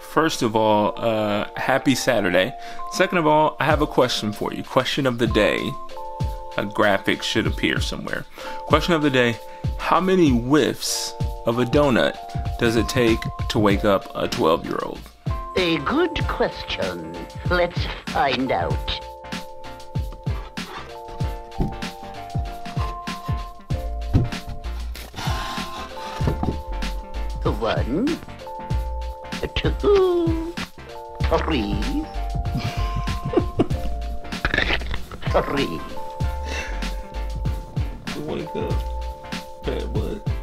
First of all, uh, happy Saturday. Second of all, I have a question for you. Question of the day. A graphic should appear somewhere. Question of the day How many whiffs of a donut does it take to wake up a 12 year old? A good question. Let's find out. One, two, three, three. Wake up, bad boy.